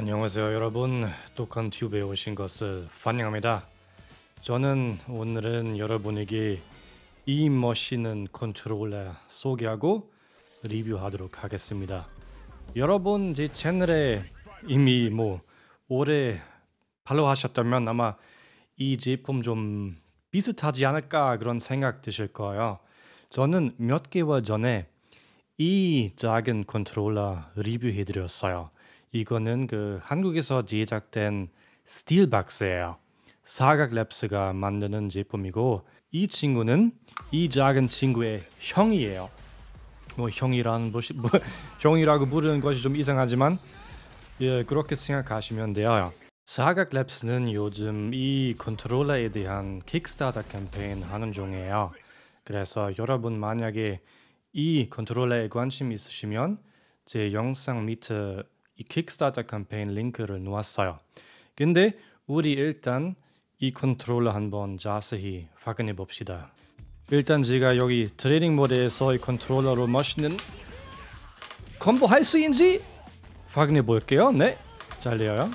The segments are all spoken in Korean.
안녕하세요 여러분. 독한 튜브에 오신 것을 환영합니다. 저는 오늘은 여러분에게 이 멋있는 컨트롤러 소개하고 리뷰하도록 하겠습니다. 여러분 제 채널에 이미 뭐 오래 follow 하셨다면 아마 이 제품 좀 비슷하지 않을까 그런 생각 드실 거예요. 저는 몇 개월 전에 이 작은 컨트롤러 리뷰해 드렸어요 이거는 그 한국에서 제작된 스틸박스예요. 사각랩스가 만드는 제품이고 이 친구는 이 작은 친구의 형이에요. 뭐 형이라는 것이 뭐 형이라고 부르는 것이 좀 이상하지만 예, 그렇게 생각하시면 돼요. 사각랩스는 요즘 이 컨트롤러에 대한 킥스타터 캠페인 하는 중이에요. 그래서 여러분 만약에 이 컨트롤러에 관심 있으시면 제 영상 밑에 이 킥스타터 캠페인 링크를 놓았어요. 근데 우리 일단 이 컨트롤러 한번 자세히 확인해 봅시다. 일단 제가 여기 트레이닝 모드에서 이 컨트롤러로 멋있는 콤보 할 수 있는지 확인해 볼게요. 네, 잘 돼요.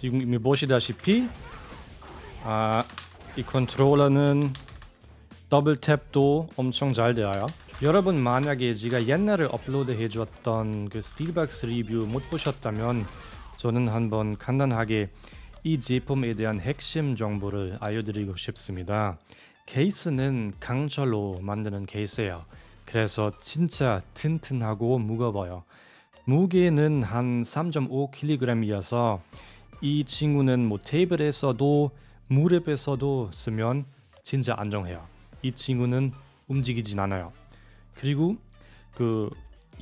지금 이미 보시다시피 아, 이 컨트롤러는 double tap도 엄청 잘 돼요. 여러분 만약에 제가 옛날에 업로드 해주었던 그 스틸박스 리뷰 못 보셨다면 저는 한번 간단하게 이 제품에 대한 핵심 정보를 알려드리고 싶습니다. 케이스는 강철로 만드는 케이스예요. 그래서 진짜 튼튼하고 무거워요. 무게는 한 3.5kg이어서 이 친구는 뭐 테이블에서도 무릎에서도 쓰면 진짜 안정해요. 이 친구는 움직이진 않아요. 그리고 그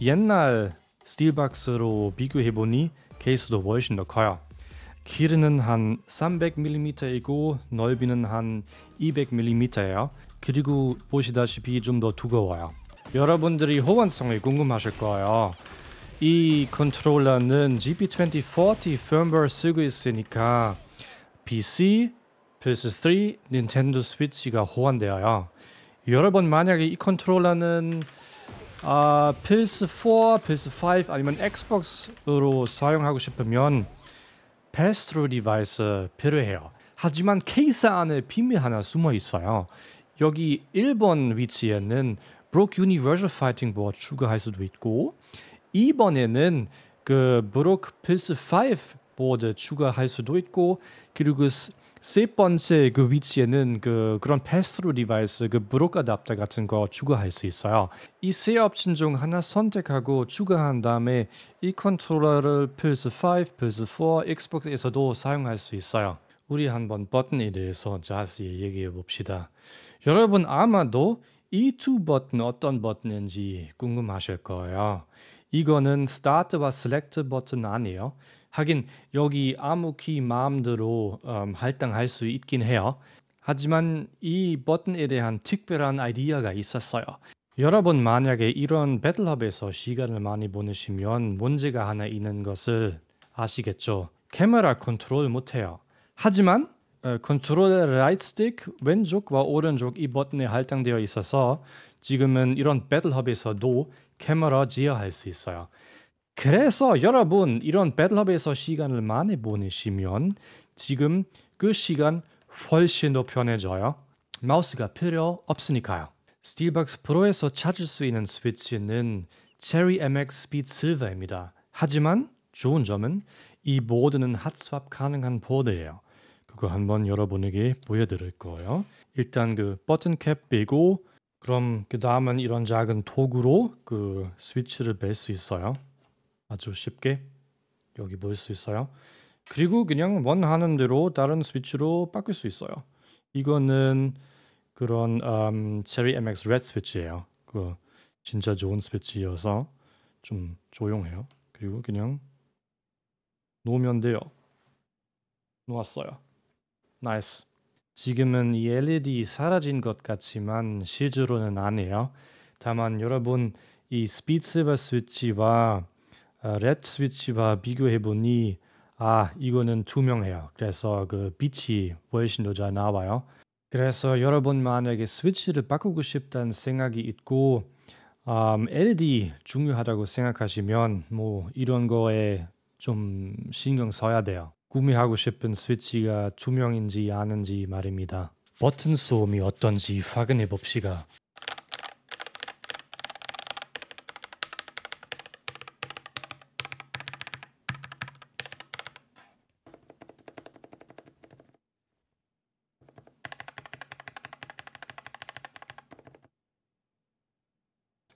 옛날 스틸박스로 비교해 보니 케이스도 훨씬 더 커요. 길이는 한 300mm이고 넓이는 한 200mm예요. 그리고 보시다시피 좀 더 두꺼워요. 여러분들이 호환성이 궁금하실 거예요. 이 컨트롤러는 GP2040 펌웨어 쓰고 있으니까 PC, PS3, 닌텐도 스위치가 호환되어요. 여러분 만약에 이 컨트롤러는 아, PS4, PS5 아니면 엑스박스로 사용하고 싶으면 passthrough device 필요해요. 하지만 케이스 안에 비밀 하나 숨어 있어요. 여기 1번 위치에는 Brook Universal Fighting Board 추가할 수도 있고 2번에는 그 Brook PS5 보드 추가할 수도 있고 그리고 세 번째 그 위치에는 그 그런 passthrough device 그 Brook 어댑터 같은 거 추가할 수 있어요. 이 세 옵션 중 하나 선택하고 추가한 다음에 이 컨트롤러를 PS5, PS4, 엑스박스에서도 사용할 수 있어요. 우리 한번 버튼에 대해서 자세히 얘기해 봅시다. 여러분 아마도 이 두 버튼 어떤 버튼인지 궁금하실 거예요. 이거는 start와 select 버튼 아니에요. 하긴 여기 아무 키 마음대로 음, 할당할 수 있긴 해요. 하지만 이 버튼에 대한 특별한 아이디어가 있었어요. 여러분 만약에 이런 Battle Hub에서 시간을 많이 보내시면 문제가 하나 있는 것을 아시겠죠? 카메라 컨트롤 못해요. 하지만 어, 컨트롤의 right stick 왼쪽과 오른쪽 이 버튼에 할당되어 있어서 지금은 이런 Battle Hub에서도 카메라 제어할 수 있어요. 그래서 여러분 이런 Battle Hub에서 시간을 많이 보내시면 지금 그 시간 훨씬 더 편해져요. 마우스가 필요 없으니까요. 스틸박스 프로에서 찾을 수 있는 스위치는 체리 MX 스피드 실버입니다. 하지만 좋은 점은 이 보드는 hot swap 가능한 보드예요. 그거 한번 여러분에게 보여드릴 거예요. 일단 그 버튼 캡 빼고 그럼 그 다음은 이런 작은 도구로 그 스위치를 뺄 수 있어요. 아주 쉽게 여기 볼수 있어요. 그리고 그냥 원하는 대로 다른 스위치로 바꿀 수 있어요. 이거는 그런 음, Cherry MX Red 스위치예요. 그 진짜 좋은 스위치여서 좀 조용해요. 그리고 그냥 놓으면 돼요. 놓았어요. Nice. 지금은 이 LED 사라진 것 같지만 실제로는 아니에요. 다만 여러분 이 Speed Silver 스위치와 Red 스위치와 비교해 보니 아 이거는 투명해요. 그래서 그 빛이 훨씬 더 잘 나와요. 그래서 여러분 만약에 스위치를 바꾸고 싶다는 생각이 있고 음, LED 중요하다고 생각하시면 뭐 이런 거에 좀 신경 써야 돼요. 구매하고 싶은 스위치가 투명인지 아닌지 말입니다. 버튼 소음이 어떤지 확인해 봅시다.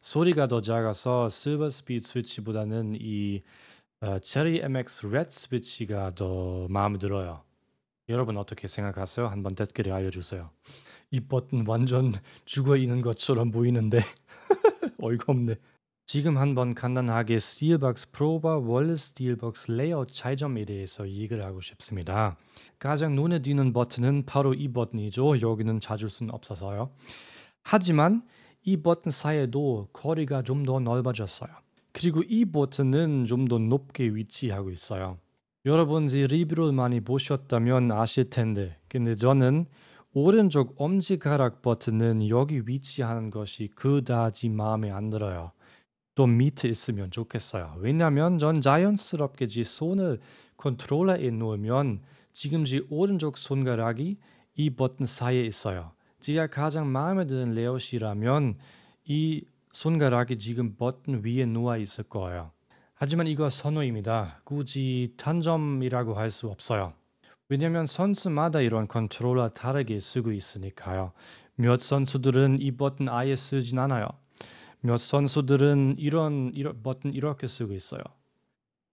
소리가 더 작아서 Silver Speed 스위치보다는 이 어, Cherry MX Red 스위치가 더 마음에 들어요. 여러분 어떻게 생각하세요? 한번 댓글에 알려주세요. 이 버튼 완전 죽어 있는 것처럼 보이는데 어이가 없네. 지금 한번 간단하게 스틸박스 프로와 원래 스틸박스 레이아웃 차이점에 대해서 얘기를 하고 싶습니다. 가장 눈에 띄는 버튼은 바로 이 버튼이죠. 여기는 찾을 수는 없어서요. 하지만 이 버튼 사이에도 거리가 좀 더 넓어졌어요. 그리고 이 버튼은 좀 더 높게 위치하고 있어요. 여러분 제 리뷰를 많이 보셨다면 아실 텐데 근데 저는 오른쪽 엄지가락 버튼은 여기 위치하는 것이 그다지 마음에 안 들어요. 좀 밑에 있으면 좋겠어요. 왜냐면 전 자연스럽게 제 손을 컨트롤러에 놓으면 지금 제 오른쪽 손가락이 이 버튼 사이에 있어요. 제가 가장 마음에 드는 레이아웃이라면 이 손가락이 지금 버튼 위에 누워 있을 거예요. 하지만 이거 선호입니다. 굳이 단점이라고 할 수 없어요. 왜냐면 선수마다 이런 컨트롤러 다르게 쓰고 있으니까요. 몇 선수들은 이 버튼 아예 쓰진 않아요. 몇 선수들은 이런, 이런 버튼 이렇게 쓰고 있어요.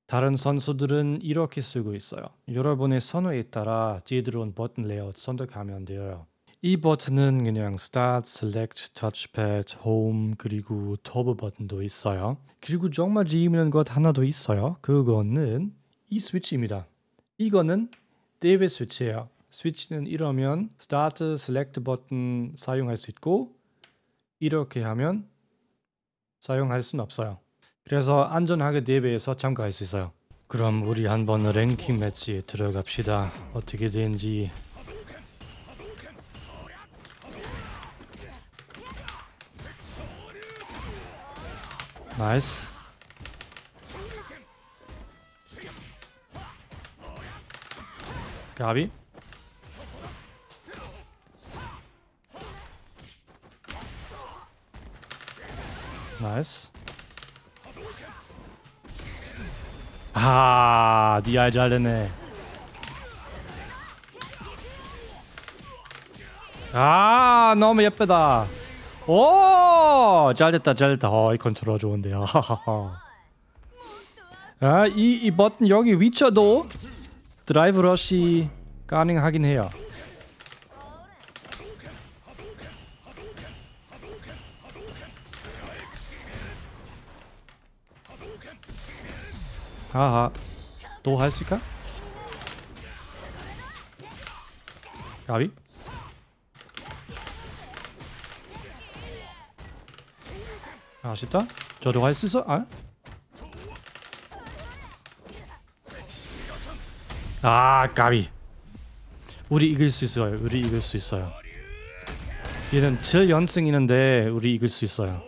다른 선수들은 이렇게 쓰고 있어요. 여러분의 선호에 따라 제대로 버튼 레이아웃 선택하면 돼요. 이 버튼은 그냥 Start, Select, Touchpad, Home 그리고 터보 버튼도 있어요. 그리고 정말 재미있는 것 하나 더 있어요. 그거는 이 스위치입니다. 이거는 대회 스위치예요. 스위치는 이러면 Start, Select 버튼 사용할 수 있고 이렇게 하면 사용할 수는 없어요. 그래서 안전하게 대회에서 참가할 수 있어요. 그럼 우리 한번 랭킹 매치에 들어갑시다. 어떻게 되는지 나이스. 가비? 나이스. 아 디알 잘되네. 아 너무 예쁘다 오 잘됐다 잘됐다 어, 이 컨트롤 좋은데요 아, 이, 이 버튼 여기 위쳐도 Drive Rush 가능하긴 해요 하하 또 할 수 있을까? 가비? 아쉽다. 저도 할 수 있어? 아? 아, 까비. 우리 이길 수 있어요. 우리 이길 수 있어요. 얘는 7연승이는데 우리 이길 수 있어요.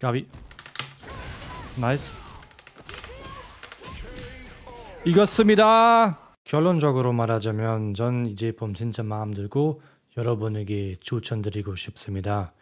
까비. Nice. 이겼습니다. 결론적으로 말하자면 전 이 제품 진짜 마음 들고 여러분에게 추천드리고 싶습니다.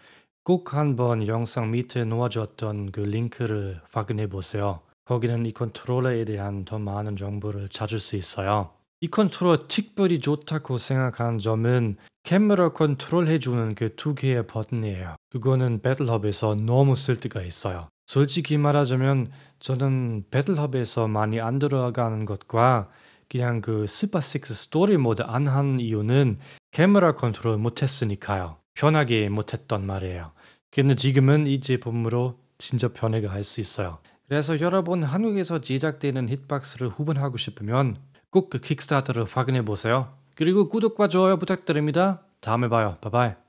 꼭 한번 영상 밑에 놓아줬던 그 링크를 확인해 보세요. 거기는 이 컨트롤러에 대한 더 많은 정보를 찾을 수 있어요. 이 컨트롤러 특별히 좋다고 생각하는 점은 카메라 컨트롤 해주는 그 두 개의 버튼이에요. 그거는 Battle Hub에서 너무 쓸데가 있어요. 솔직히 말하자면 저는 Battle Hub에서 많이 안 들어가는 것과 그냥 그 스파6 스토리 모드 안 한 이유는 카메라 컨트롤 못했으니까요. 편하게 못했단 말이에요. 근데 지금은 이 제품으로 진짜 편하게 할 수 있어요. 그래서 여러분 한국에서 제작되는 hitbox를 후원하고 싶으면 꼭 그 Kickstarter를 확인해 보세요. 그리고 구독과 좋아요 부탁드립니다. 다음에 봐요. 바이바이.